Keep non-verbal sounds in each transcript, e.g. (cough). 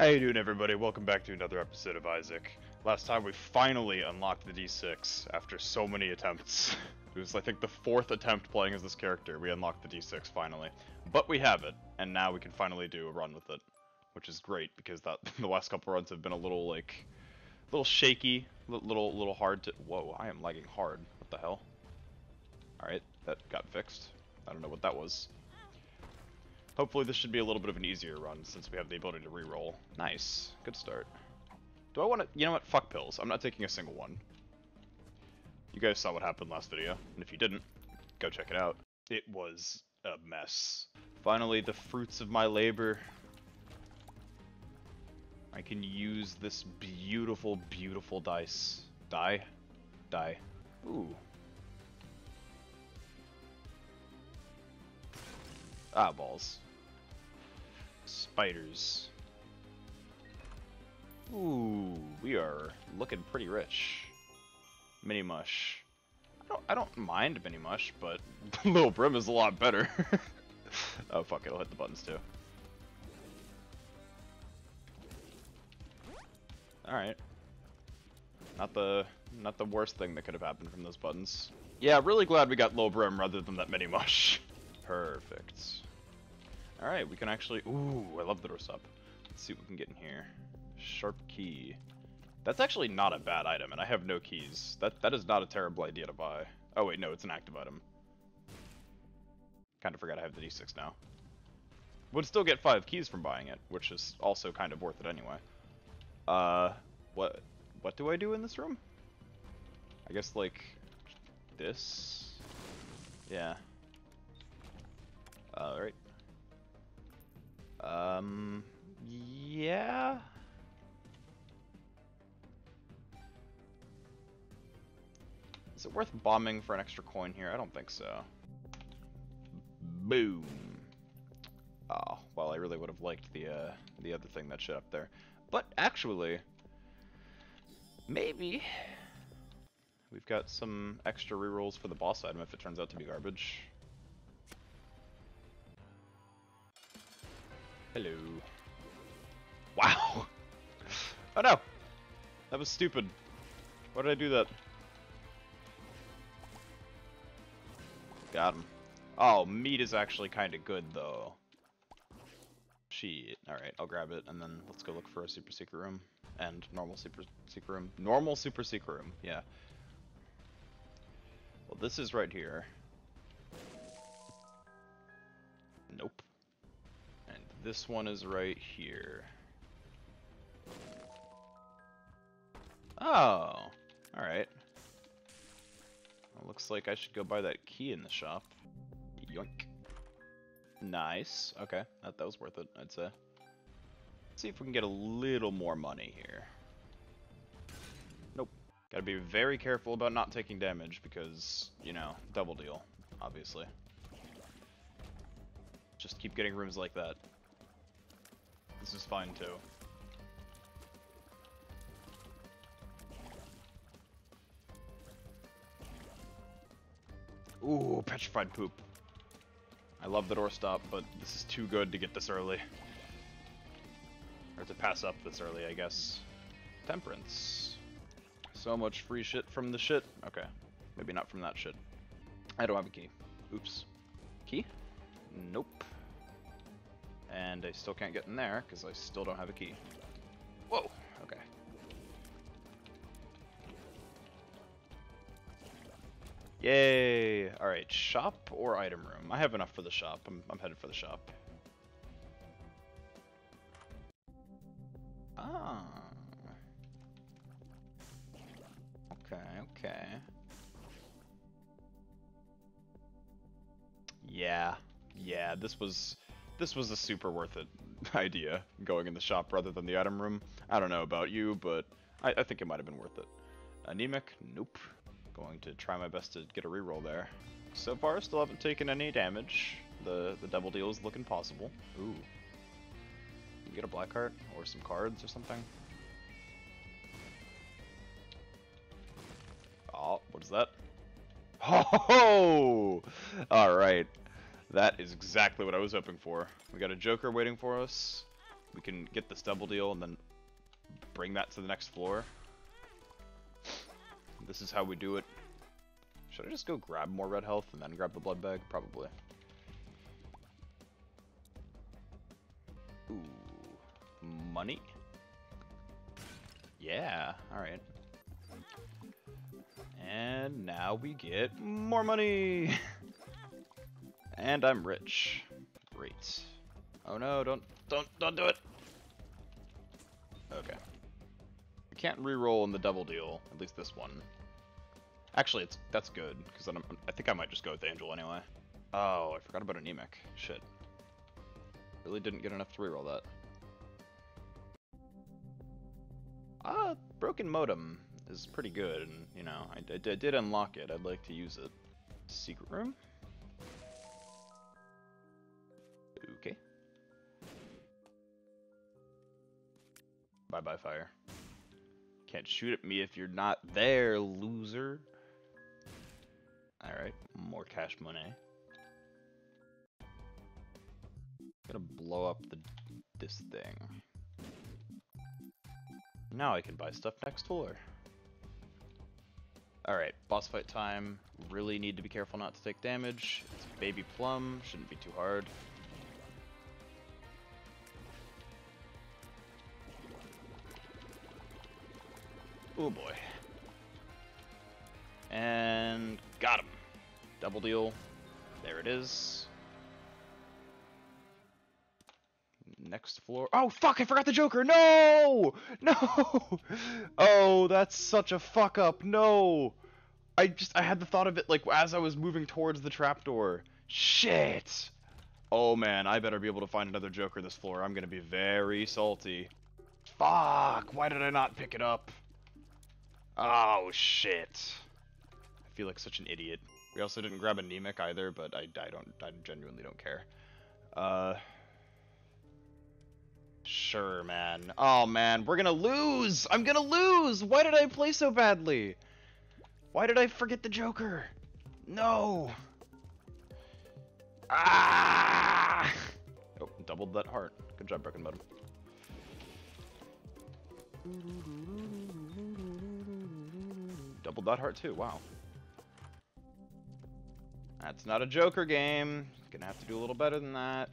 How you doing, everybody? Welcome back to another episode of Isaac. Last time we finally unlocked the D6 after so many attempts. (laughs) It was, I think, the fourth attempt playing as this character. We unlocked the D6 finally, but we have it, and now we can finally do a run with it, which is great because that (laughs) the last couple runs have been a little like, a little shaky, li- little little hard to. Whoa, I am lagging hard. What the hell? All right, that got fixed. I don't know what that was. Hopefully this should be a little bit of an easier run since we have the ability to reroll. Nice. Good start. Do I want to... You know what? Fuck pills. I'm not taking a single one. You guys saw what happened last video, and if you didn't, go check it out. It was a mess. Finally, the fruits of my labor. I can use this beautiful, beautiful dice. Die? Die. Ooh. Ah, balls. Spiders. Ooh, we are looking pretty rich. Mini mush. I don't, I don't mind mini mush, but (laughs) little brim is a lot better. (laughs) oh fuck it, I'll hit the buttons too. All right. Not the not the worst thing that could have happened from those buttons. Yeah, really glad we got low brim rather than that mini mush. (laughs) Perfect. Alright, we can actually... Ooh, I love the doorstop. Let's see what we can get in here. Sharp key. That's actually not a bad item, and I have no keys. That That is not a terrible idea to buy. Oh wait, no, it's an active item. Kind of forgot I have the D6 now. Would still get 5 keys from buying it, which is also kind of worth it anyway. Uh, what, what do I do in this room? I guess, like, this? Yeah. Alright. Um, yeah. Is it worth bombing for an extra coin here? I don't think so. Boom. Oh, well, I really would have liked the uh, the other thing that shit up there. But actually, maybe we've got some extra rerolls for the boss item if it turns out to be garbage. Hello. Wow. (laughs) Oh no. That was stupid. Why did I do that? Got him. Oh, meat is actually kind of good though. Shit. Alright, I'll grab it and then let's go look for a super secret room. And normal super secret room. Normal super secret room, yeah. Well, this is right here. Nope. This one is right here. Oh, alright. Well, looks like I should go buy that key in the shop. Yoink. Nice. Okay, that, that was worth it, I'd say. Let's see if we can get a little more money here. Nope. Gotta be very careful about not taking damage because, you know, double deal, obviously. Just keep getting rooms like that. This is fine too. Ooh, petrified poop. I love the doorstop, but this is too good to get this early. Or to pass up this early, I guess. Temperance. So much free shit from the shit. Okay. Maybe not from that shit. I don't have a key. Oops. Key? Nope. And I still can't get in there, because I still don't have a key. Whoa! Okay. Yay! Alright, shop or item room? I have enough for the shop. I'm, I'm headed for the shop. Ah. Okay, okay. Yeah, yeah, this was this was a super worth it (laughs) idea, going in the shop rather than the item room. I don't know about you, but I, I think it might have been worth it. Anemic? Nope. Going to try my best to get a reroll there. So far, still haven't taken any damage. The the double deal is looking possible. Ooh. You get a black heart or some cards or something. Oh, what is that? (laughs) Oh, all right. That is exactly what I was hoping for. We got a Joker waiting for us. we can get this double deal and then bring that to the next floor. This is how we do it. Should I just go grab more red health and then grab the blood bag? Probably. Ooh. Money? Yeah, alright. And now we get more money! (laughs) and I'm rich. Great. Oh no, don't, don't, don't do it! Okay. We can't re-roll in the double deal, at least this one. Actually, it's that's good, because I think I might just go with Angel anyway. Oh, I forgot about Anemic. Shit. Really didn't get enough to reroll that. Ah, Broken Modem is pretty good, and, you know, I, I, I did unlock it. I'd like to use it. Secret room? Bye-bye, fire. Can't shoot at me if you're not there, loser. Alright, more cash money. Gonna blow up the this thing. Now I can buy stuff next floor. Alright, boss fight time. Really need to be careful not to take damage. It's Baby Plum, shouldn't be too hard. Oh boy. And got him. Double deal. There it is. Next floor. Oh, fuck, I forgot the Joker. No! (laughs) No! Oh, that's such a fuck up. No! I just, I had the thought of it, like, as I was moving towards the trapdoor. Shit! Oh, man, I better be able to find another Joker this floor. I'm gonna be very salty. Fuck! Why did I not pick it up? Oh, shit. I feel like such an idiot. We also didn't grab Anemic either, but I, I don't, I genuinely don't care. Uh... Sure, man. Oh, man, we're gonna lose! I'm gonna lose! Why did I play so badly? Why did I forget the Joker? No! Ah! Oh, doubled that heart. Good job, Broken Modem. Doubled that heart too, wow. That's not a Joker game. Gonna have to do a little better than that.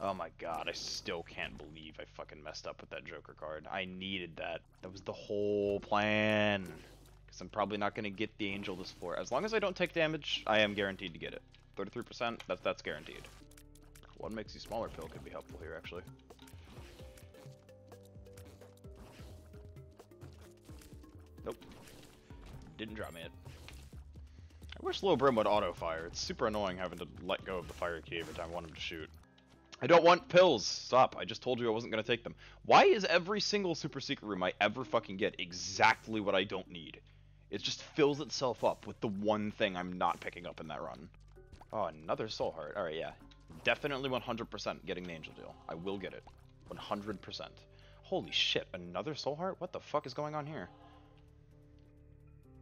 Oh my god, I still can't believe I fucking messed up with that Joker card. I needed that. That was the whole plan. Because I'm probably not going to get the Angel this floor. As long as I don't take damage, I am guaranteed to get it. 33%, that's, that's guaranteed. What makes you smaller pill could be helpful here, actually. Didn't drop me it. I wish Low Brim would auto-fire. It's super annoying having to let go of the fire key every time I want him to shoot. I don't want pills. Stop. I just told you I wasn't going to take them. Why is every single super secret room I ever fucking get exactly what I don't need? It just fills itself up with the one thing I'm not picking up in that run. Oh, another soul heart. Alright, yeah. Definitely 100% getting the angel deal. I will get it. 100%. Holy shit, another soul heart? What the fuck is going on here?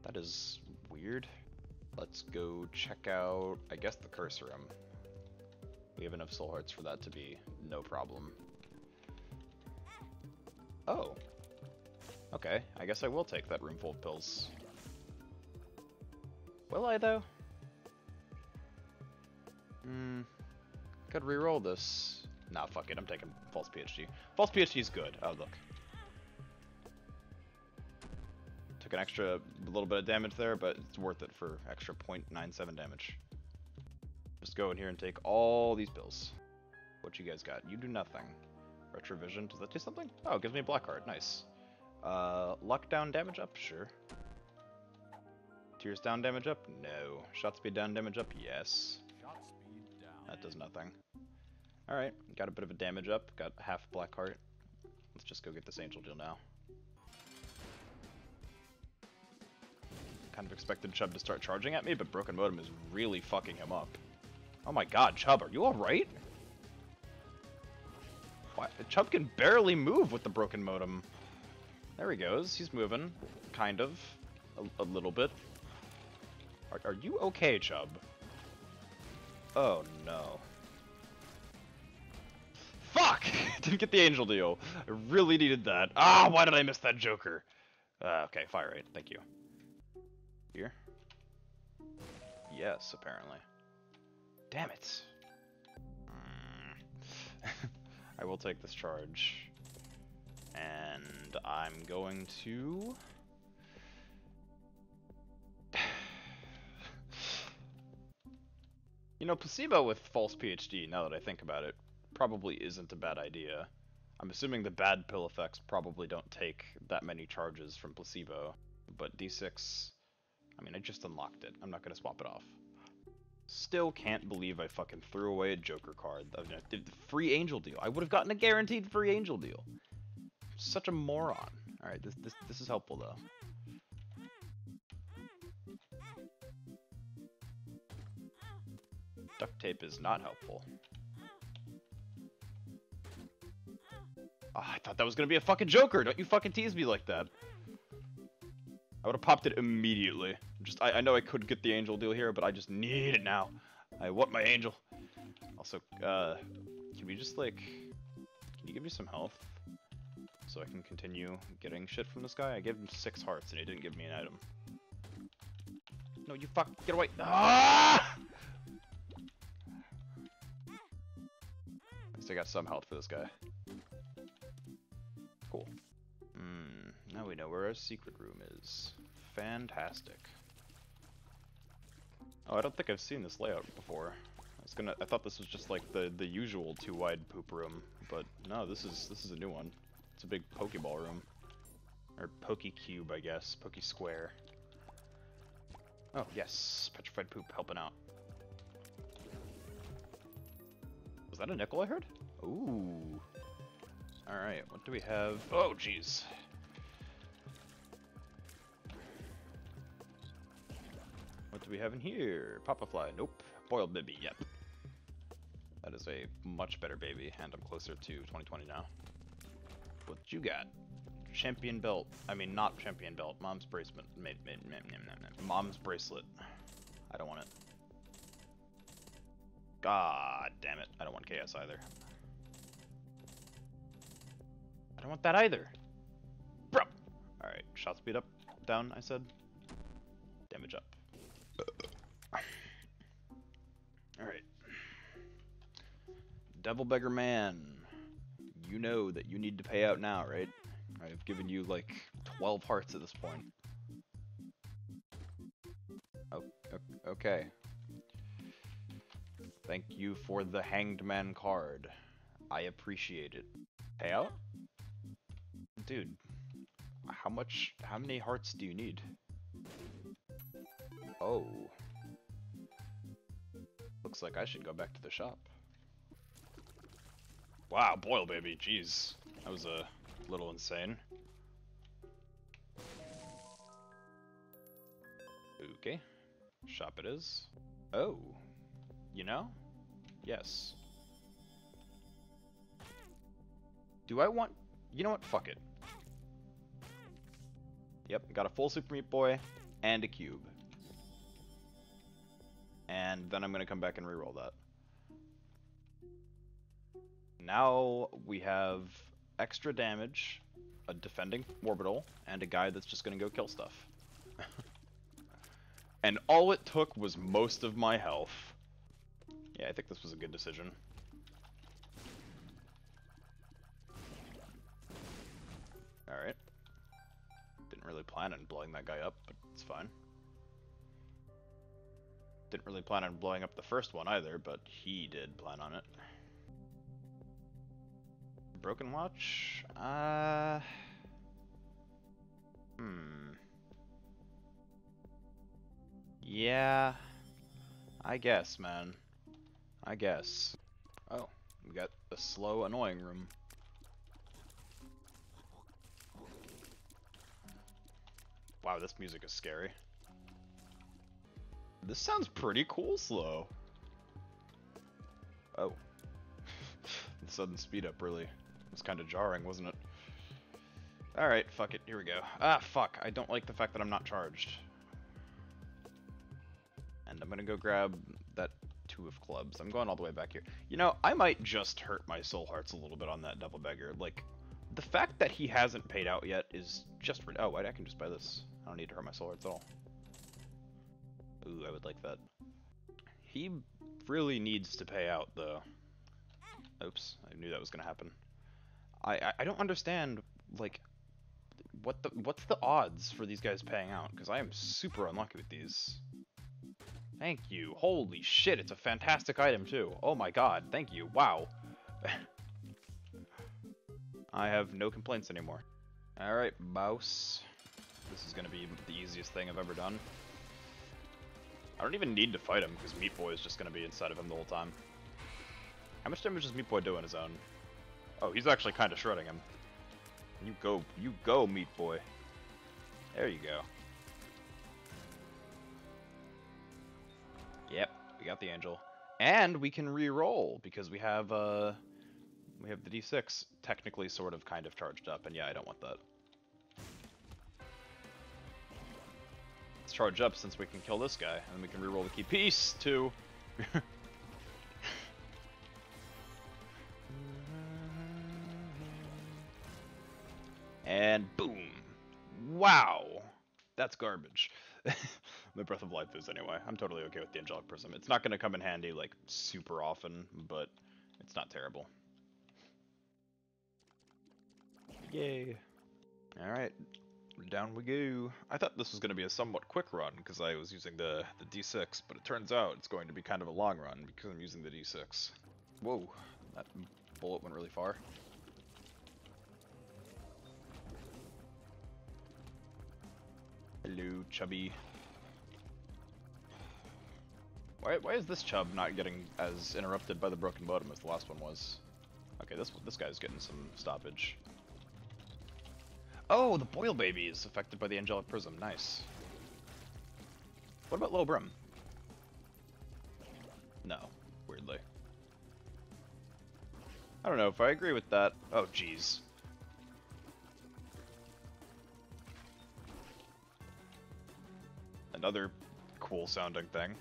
That is weird. Let's go check out, I guess, the curse room. We have enough soul hearts for that to be no problem. Oh. Okay, I guess I will take that room full of pills. Will I, though? Hmm. Could reroll this. Nah, fuck it, I'm taking False PhD. False PhD is good. Oh, look. An extra little bit of damage there, but it's worth it for extra 0.97 damage. Just go in here and take all these pills. What you guys got? You do nothing. Retrovision, does that do something? Oh, it gives me a black card, nice. Uh, luck down damage up? Sure. Tears down damage up? No. Shot speed down damage up? Yes. That does nothing. Alright, got a bit of a damage up, got half black heart. Let's just go get this angel deal now. Kind of expected Chub to start charging at me, but Broken Modem is really fucking him up. Oh my god, Chub, are you alright? Chub can barely move with the broken modem. There he goes. He's moving. Kind of. A, a little bit. Are, are you okay, Chub? Oh, no. Fuck! fuck. (laughs) Didn't get the angel deal. I really needed that. Ah, why did I miss that Joker? Uh, okay, fire rate. Thank you. Here? Yes, apparently. Damn it. Mm. (laughs) I will take this charge. And I'm going to... (sighs) you know, placebo with false PhD, now that I think about it, probably isn't a bad idea. I'm assuming the bad pill effects probably don't take that many charges from placebo, but D6, I mean, I just unlocked it. I'm not going to swap it off. Still can't believe I fucking threw away a Joker card. The free Angel deal. I would have gotten a guaranteed free Angel deal. Such a moron. Alright, this, this, this is helpful though. Duct tape is not helpful. Oh, I thought that was gonna be a fucking Joker. Don't you fucking tease me like that. I would have popped it immediately. Just, I, I know I could get the angel deal here, but I just need it now. I want my angel. Also, uh, can we just like, can you give me some health? So I can continue getting shit from this guy? I gave him six hearts and he didn't give me an item. No, you fuck, get away. Ah! At least I got some health for this guy. Now we know where our secret room is. Fantastic. Oh, I don't think I've seen this layout before. I was gonna, I thought this was just like the the usual two wide poop room, but no, this is this is a new one. It's a big Pokeball room, or Poke Cube, I guess, Poke Square. Oh yes, petrified poop helping out. Was that a nickel I heard? Ooh. Alright, what do we have? Oh, jeez. Do we have in here? Papa Fly. Nope. Boiled baby. Yep. That is a much better baby, and I'm closer to 2020 now. What you got? Champion belt. I mean, not champion belt. Mom's bracelet. Mom's bracelet. I don't want it. God damn it. I don't want chaos either. I don't want that either. Bro. Alright, shot speed up. Down, I said. Damage up. Alright. Devil Beggar Man. You know that you need to pay out now, right? I've given you like 12 hearts at this point. Oh, okay. Thank you for the Hanged Man card. I appreciate it. Payout? Dude, how much, how many hearts do you need? Oh. Looks like I should go back to the shop. Wow, boil baby, jeez. That was uh, a little insane. Okay. Shop it is. Oh. You know? Yes. Do I want... You know what? Fuck it. Yep, got a full Super Meat Boy and a cube. And then I'm going to come back and reroll that. Now we have extra damage, a defending orbital, and a guy that's just going to go kill stuff. (laughs) and all it took was most of my health. Yeah, I think this was a good decision. Alright. Didn't really plan on blowing that guy up, but it's fine. Didn't really plan on blowing up the first one either, but he did plan on it. Broken Watch? Uh... Hmm. Yeah. I guess, man. I guess. Oh, we got a slow, annoying room. Wow, this music is scary. This sounds pretty cool slow. Oh. (laughs) the sudden speed up really was kind of jarring, wasn't it? Alright, fuck it, here we go. Ah, fuck, I don't like the fact that I'm not charged. And I'm gonna go grab that two of clubs. I'm going all the way back here. You know, I might just hurt my soul hearts a little bit on that devil beggar. Like, the fact that he hasn't paid out yet is just... Oh, wait, I can just buy this. I don't need to hurt my soul hearts at all. Ooh, I would like that. He really needs to pay out, though. Oops, I knew that was to happen. I, I, I don't understand, like, what the what's the odds for these guys paying out? Because I am super unlucky with these. Thank you. Holy shit, it's a fantastic item too. Oh my god, thank you. Wow. (laughs) I have no complaints anymore. Alright, Mouse. This is gonna be the easiest thing I've ever done. I don't even need to fight him, because Meat Boy is just gonna be inside of him the whole time. How much damage does Meat Boy do on his own? Oh, he's actually kind of shredding him. You go, you go, Meat Boy. There you go. Yep, we got the angel. And we can re-roll because we have uh we have the D6 technically sort of kind of charged up, and yeah, I don't want that. Charge up since we can kill this guy, and then we can re-roll the key. Peace, too! (laughs) and boom! Wow! That's garbage. (laughs) My Breath of Life is anyway. I'm totally okay with the Angelic Prism. It's not going to come in handy, like, super often, but it's not terrible. Yay. Alright, down we go. I thought this was going to be a somewhat quick run, because I was using the, the D6, but it turns out it's going to be kind of a long run, because I'm using the D6. Whoa, that bullet went really far. Hello, chubby. Why, why is this chub not getting as interrupted by the broken modem as the last one was? Okay, this this guy's getting some stoppage. Oh, the boil baby is affected by the angelic prism. Nice. What about Little Brim? No, weirdly. I don't know if I agree with that. Oh, jeez. Another cool sounding thing.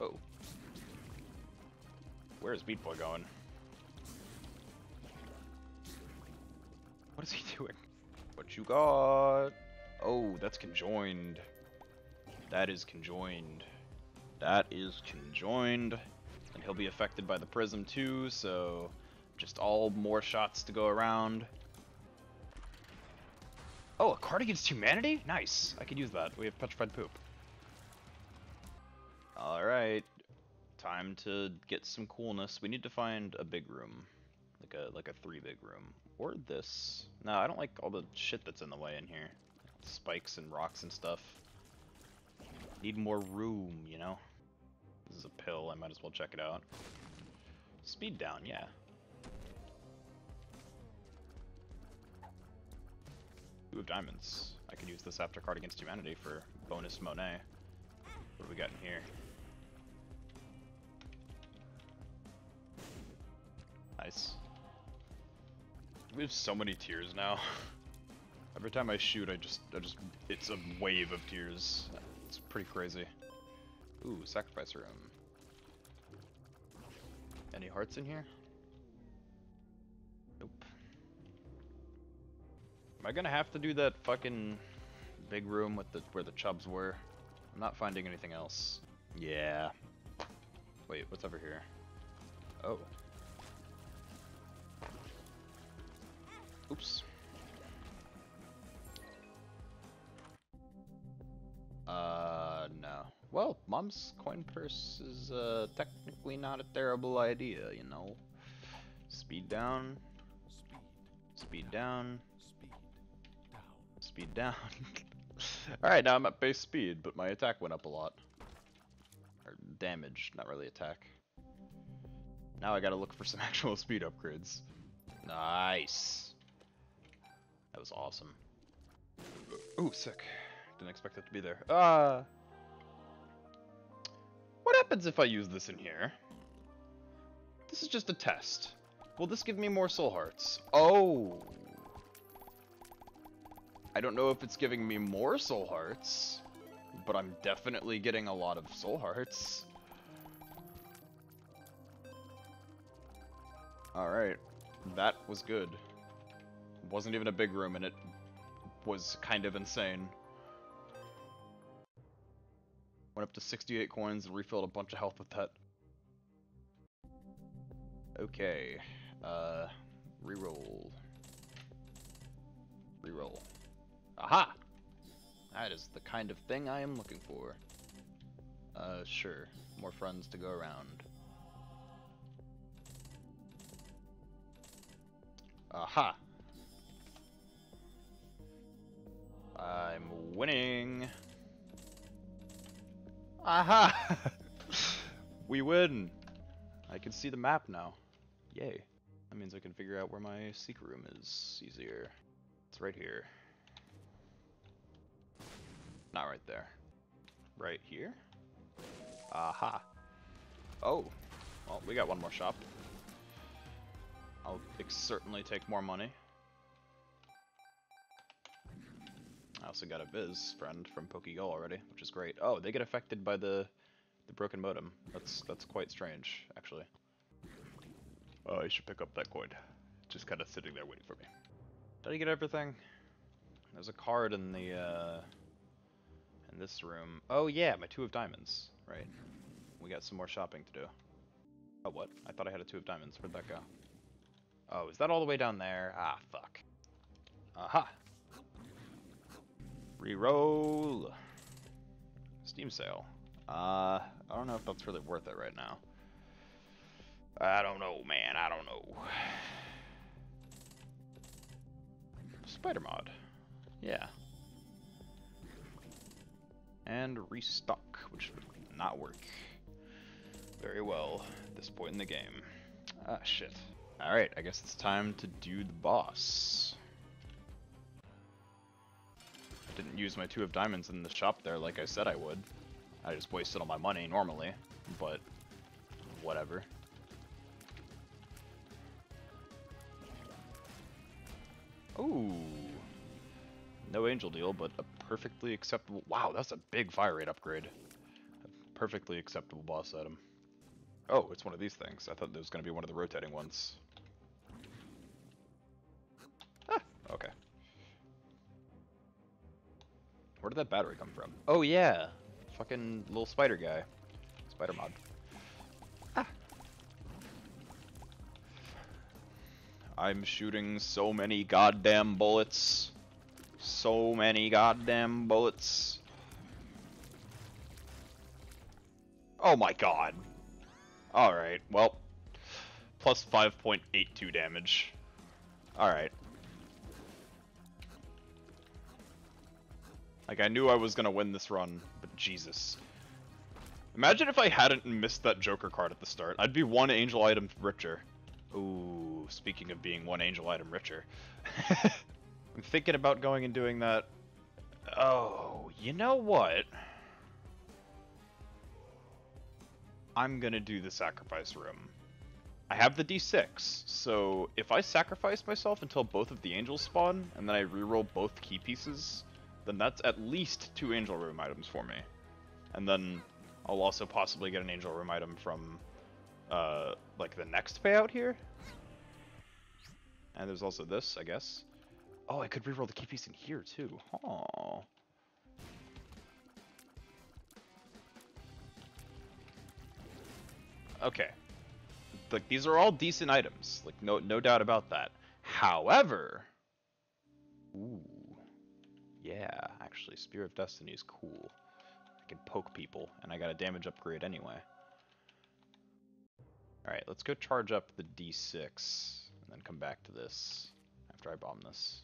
Oh. Where's Meat Boy going? What is he doing? What you got? Oh, that's conjoined. That is conjoined. That is conjoined. And he'll be affected by the prism too, so just all more shots to go around. Oh, a card against humanity? Nice. I could use that. We have petrified poop. Alright. Time to get some coolness. We need to find a big room. Like a like a three big room. Or this. No, I don't like all the shit that's in the way in here. Spikes and rocks and stuff. Need more room, you know? This is a pill, I might as well check it out. Speed down, yeah. Two of diamonds. I could use this after card against humanity for bonus money. What do we got in here? Nice. We have so many tears now. (laughs) Every time I shoot, I just, I just, it's a wave of tears. It's pretty crazy. Ooh, sacrifice room. Any hearts in here? Nope. Am I gonna have to do that fucking big room with the where the chubs were? I'm not finding anything else. Yeah. Wait, what's over here? Oh. Oops. Uh, no. Well, mom's coin purse is, uh, technically not a terrible idea, you know. Speed down. Speed down. Speed down. (laughs) Alright, now I'm at base speed, but my attack went up a lot. Or damage, not really attack. Now I gotta look for some (laughs) actual speed upgrades. Nice. That was awesome. Ooh, sick. Didn't expect it to be there. Uh, what happens if I use this in here? This is just a test. Will this give me more soul hearts? Oh. I don't know if it's giving me more soul hearts, but I'm definitely getting a lot of soul hearts. Alright, that was good. Wasn't even a big room and it was kind of insane. Went up to 68 coins and refilled a bunch of health with that. Okay, uh, reroll. Reroll. Aha! That is the kind of thing I am looking for. Uh, sure. More friends to go around. Aha! I'm winning! Aha! (laughs) we win! I can see the map now. Yay. That means I can figure out where my secret room is easier. It's right here. Not right there. Right here? Aha. Oh. Well, we got one more shop. I'll certainly take more money. I also got a Viz friend from PokeGo already, which is great. Oh, they get affected by the the broken modem. That's that's quite strange, actually. Oh, I should pick up that coin. Just kind of sitting there waiting for me. Did I get everything? There's a card in the uh, in this room. Oh yeah, my two of diamonds. Right. We got some more shopping to do. Oh what? I thought I had a two of diamonds. Where'd that go? Oh, is that all the way down there? Ah, fuck. Aha! Reroll! Steam sale. Uh, I don't know if that's really worth it right now. I don't know, man. I don't know. Spider mod. Yeah. And restock, which would not work very well at this point in the game. Ah, shit. Alright, I guess it's time to do the boss. Didn't use my two of diamonds in the shop there like I said I would. I just wasted all my money normally, but whatever. Ooh. No angel deal, but a perfectly acceptable... Wow, that's a big fire rate upgrade. A perfectly acceptable boss item. Oh, it's one of these things. I thought it was going to be one of the rotating ones. Where did that battery come from? Oh yeah, fucking little spider guy. Spider mod. Ah. I'm shooting so many goddamn bullets. So many goddamn bullets. Oh my god. Alright, well. Plus 5.82 damage. Alright. Like, I knew I was gonna win this run, but Jesus. Imagine if I hadn't missed that Joker card at the start. I'd be one angel item richer. Ooh, speaking of being one angel item richer. (laughs) I'm thinking about going and doing that. Oh, you know what? I'm gonna do the sacrifice room. I have the d6, so if I sacrifice myself until both of the angels spawn, and then I reroll both key pieces, then that's at least two Angel Room items for me. And then I'll also possibly get an Angel Room item from, uh, like the next payout here. And there's also this, I guess. Oh, I could reroll the key piece in here too. Oh. Okay. Like these are all decent items. Like no no doubt about that. However, ooh. Yeah, actually, Spear of Destiny is cool. I can poke people, and I got a damage upgrade anyway. Alright, let's go charge up the D6, and then come back to this after I bomb this.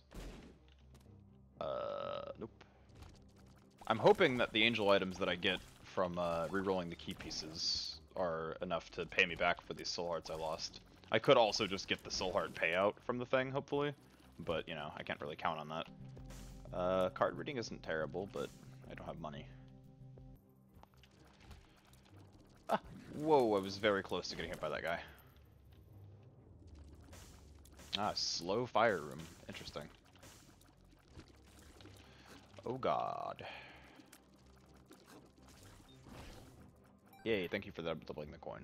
Uh, nope. I'm hoping that the angel items that I get from uh, rerolling the key pieces are enough to pay me back for these soul hearts I lost. I could also just get the soul heart payout from the thing, hopefully, but, you know, I can't really count on that. Uh, card reading isn't terrible, but I don't have money. Ah, whoa, I was very close to getting hit by that guy. Ah, slow fire room. Interesting. Oh god. Yay, thank you for doubling the coin.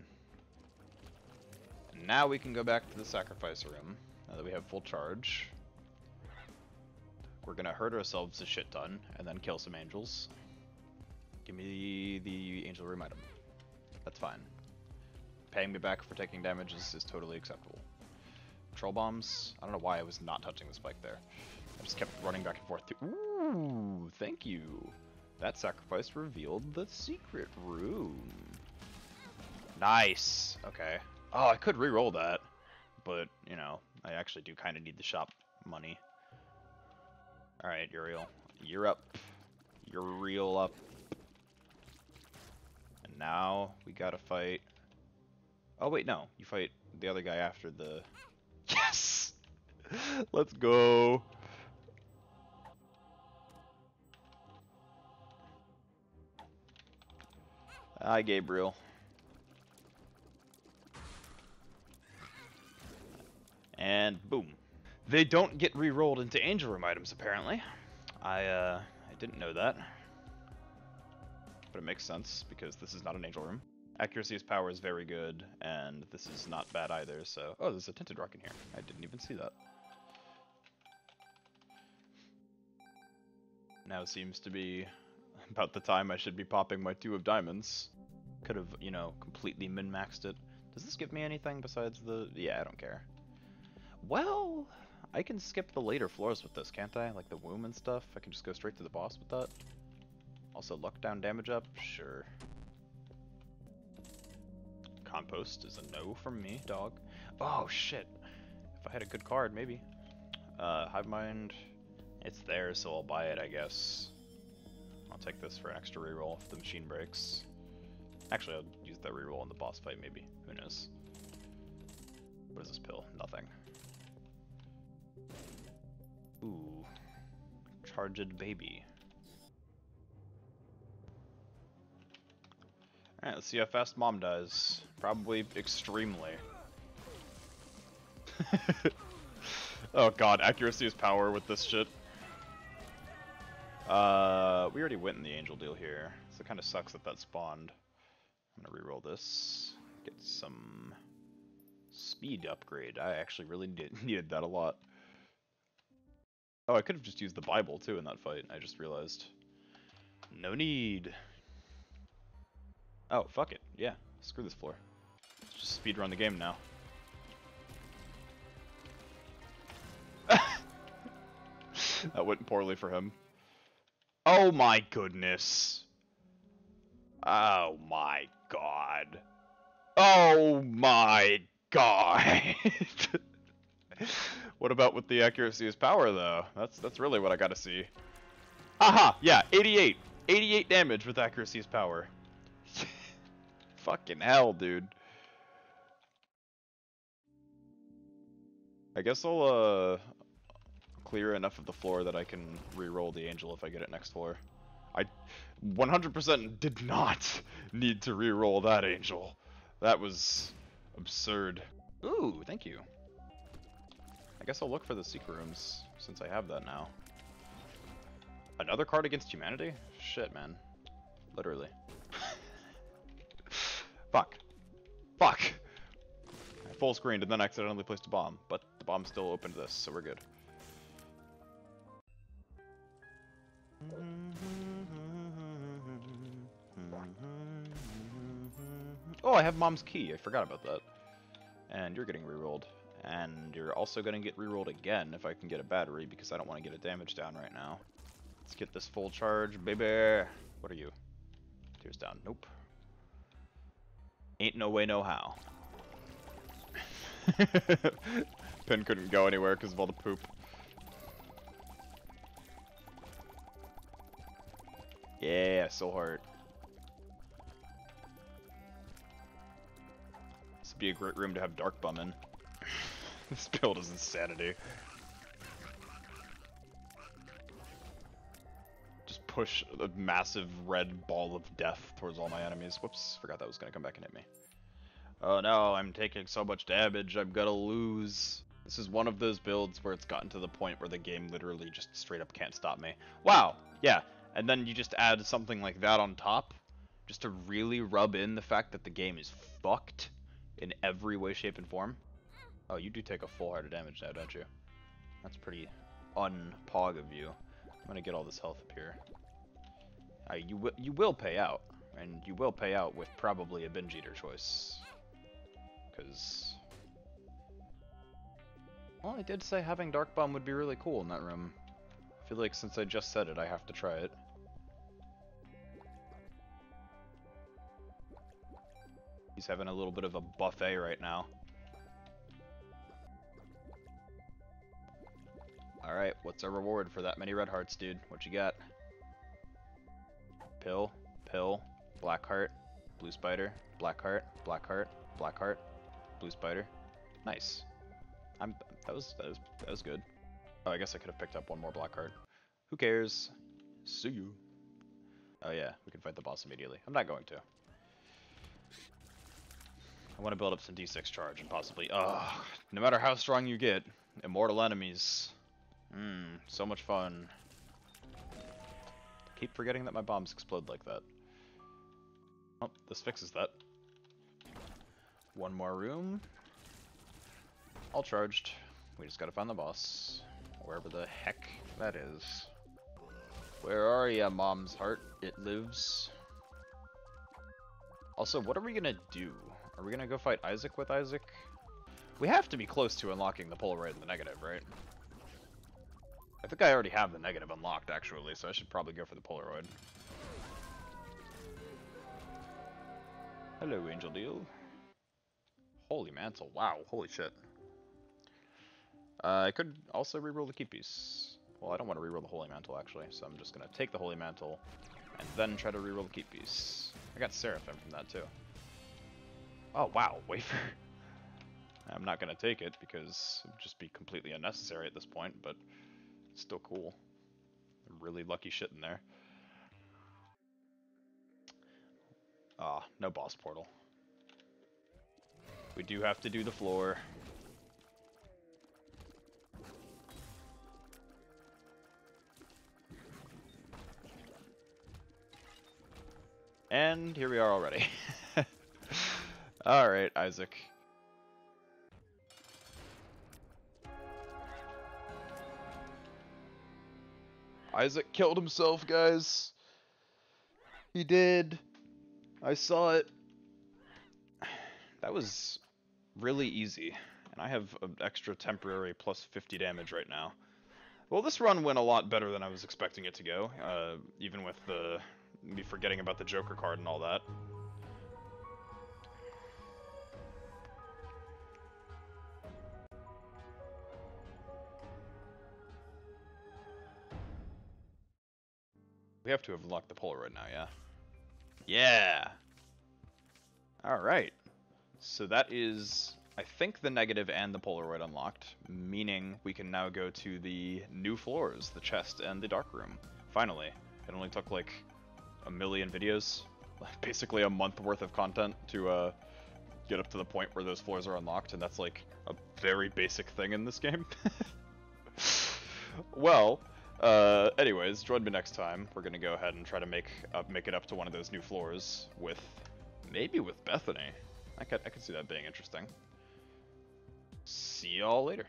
And now we can go back to the sacrifice room, now that we have full charge. We're gonna hurt ourselves a shit ton, and then kill some angels. Give me the angel room item. That's fine. Paying me back for taking damage is, is totally acceptable. Troll bombs. I don't know why I was not touching the spike there. I just kept running back and forth. Ooh, thank you. That sacrifice revealed the secret room. Nice. Okay. Oh, I could re-roll that, but you know, I actually do kind of need the shop money. All right, Uriel, you're up. You're real up. And now we gotta fight. Oh wait, no, you fight the other guy after the. (laughs) Yes. Let's go. Hi, Gabriel. And boom. They don't get re-rolled into Angel Room items, apparently. I, uh, I didn't know that. But it makes sense, because this is not an Angel Room. Accuracy's power is very good, and this is not bad either, so... Oh, there's a Tinted Rock in here. I didn't even see that. Now seems to be about the time I should be popping my two of diamonds. Could have, you know, completely min-maxed it. Does this give me anything besides the... Yeah, I don't care. Well, I can skip the later floors with this, can't I? Like the womb and stuff. I can just go straight to the boss with that. Also, luck down, damage up? Sure. Compost is a no from me, dog. Oh, shit. If I had a good card, maybe. Uh, Hive Mind. It's there, so I'll buy it, I guess. I'll take this for an extra reroll if the machine breaks. Actually, I'll use that reroll in the boss fight, maybe. Who knows? What is this pill? Nothing. Ooh. Charged baby. Alright, let's see how fast mom does. Probably extremely. (laughs) oh god, accuracy is power with this shit. Uh, we already went in the angel deal here, so it kind of sucks that that spawned. I'm gonna reroll this, get some speed upgrade. I actually really (laughs) needed that a lot. Oh, I could have just used the Bible too in that fight, I just realized. No need. Oh, fuck it. Yeah, screw this floor. Let's just speed run the game now. (laughs) that went poorly for him. Oh my goodness. Oh my god. Oh my god. (laughs) what about with the accuracy power though? That's that's really what I gotta see. Aha! Yeah, 88. 88 damage with accuracy power. (laughs) Fucking hell, dude. I guess I'll uh clear enough of the floor that I can re-roll the angel if I get it next floor. I 100% did not need to re-roll that angel. That was absurd. Ooh, thank you. I guess I'll look for the secret rooms since I have that now. Another card against humanity? Shit, man. Literally. (laughs) Fuck. Fuck! I full screened and then accidentally placed a bomb, but the bomb still opened this, so we're good. Oh, I have Mom's key. I forgot about that. And you're getting rerolled. And you're also going to get rerolled again if I can get a battery, because I don't want to get a damage down right now. Let's get this full charge, baby. What are you? Tears down. Nope. Ain't no way, no how. (laughs) Pin couldn't go anywhere because of all the poop. Yeah, Soul Heart. This would be a great room to have Dark Bum in. (laughs) this build is insanity. Just push a massive red ball of death towards all my enemies. Whoops, forgot that was gonna come back and hit me. Oh no, I'm taking so much damage, I'm gonna lose. This is one of those builds where it's gotten to the point where the game literally just straight up can't stop me. Wow, yeah, and then you just add something like that on top, just to really rub in the fact that the game is fucked in every way, shape, and form. Oh, you do take a full heart of damage now, don't you? That's pretty unpog of you. I'm gonna get all this health up here. Uh, you, will you will pay out, and you will pay out with probably a binge eater choice. Because... Well, I did say having Dark Bum would be really cool in that room. I feel like since I just said it, I have to try it. He's having a little bit of a buffet right now. Alright, what's our reward for that many red hearts, dude? What you got? Pill, pill, black heart, blue spider, black heart, black heart, black heart, blue spider. Nice. I'm that was that was that was good. Oh, I guess I could have picked up one more black heart. Who cares? See you. Oh yeah, we can fight the boss immediately. I'm not going to. I want to build up some d6 charge and possibly... Ugh, no matter how strong you get, immortal enemies. Mmm, so much fun. Keep forgetting that my bombs explode like that. Oh, this fixes that. One more room. All charged. We just gotta find the boss. Wherever the heck that is. Where are ya, mom's heart? It lives. Also, what are we gonna do? Are we gonna go fight Isaac with Isaac? We have to be close to unlocking the Polaroid and the negative, right? I think I already have the negative unlocked, actually, so I should probably go for the Polaroid. Hello, Angel Deal. Holy mantle, wow, holy shit. Uh, I could also reroll the key piece. Well, I don't want to reroll the Holy Mantle, actually, so I'm just going to take the Holy Mantle and then try to reroll the key piece. I got Seraphim from that, too. Oh, wow, (laughs) wafer. I'm not going to take it because it would just be completely unnecessary at this point, but still cool. Really lucky shit in there. Ah, no boss portal. We do have to do the floor. And here we are already. (laughs) Alright, Isaac. Isaac killed himself, guys. He did. I saw it. (sighs) That was really easy. And I have an extra temporary plus 50 damage right now. Well, this run went a lot better than I was expecting it to go, uh, even with the me forgetting about the Joker card and all that. We have to have unlocked the Polaroid now, yeah? Yeah! Alright. So that is, I think, the negative and the Polaroid unlocked, meaning we can now go to the new floors, the chest and the dark room. Finally. It only took like a million videos, (laughs) basically a month worth of content to uh, get up to the point where those floors are unlocked, and that's like a very basic thing in this game. (laughs) well, uh, anyways, join me next time. We're gonna go ahead and try to make up, make it up to one of those new floors with, maybe with Bethany. I could, I could see that being interesting. See y'all later.